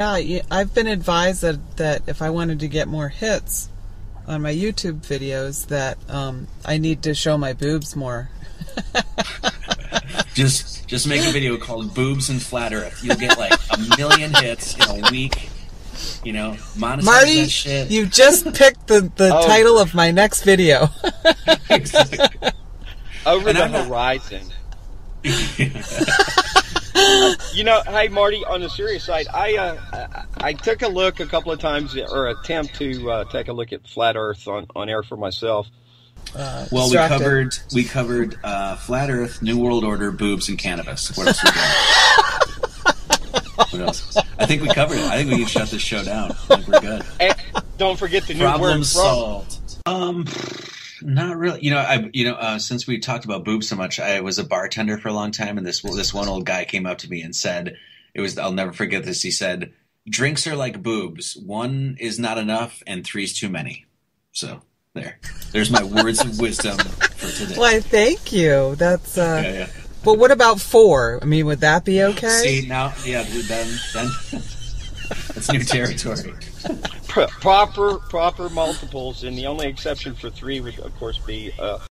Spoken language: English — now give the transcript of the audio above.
Yeah, yeah, I've been advised that, that if I wanted to get more hits on my YouTube videos, that um, I need to show my boobs more. Just just make a video called "Boobs and Flat Earth." You'll get like a million hits in a week. You know, monetize Marty, that shit. you just picked the, the Oh. title of my next video. Exactly. Over And the I'm not- horizon. You know, hey Marty. On the serious side, I uh, I, I took a look a couple of times, or attempt to uh, take a look at flat Earth on, on air for myself. Uh, Well, we covered we covered uh, flat Earth, New World Order, boobs, and cannabis. What else we got? what else? I think we covered it. I think we can shut this show down. I think we're good. And don't forget the new Problem word from. solved. Um, not really. You know, I you know uh, since we talked about boobs so much, I was a bartender for a long time, and this this one old guy came up to me and said, "It was I'll never forget this." He said, "Drinks are like boobs. One is not enough, and three's too many." So there, there's my words of wisdom for today. Why, thank you. That's. Uh, Yeah, yeah. But what about four? I mean, would that be okay? See now, yeah, then then new territory. Proper proper multiples, and the only exception for three would, of course, be uh,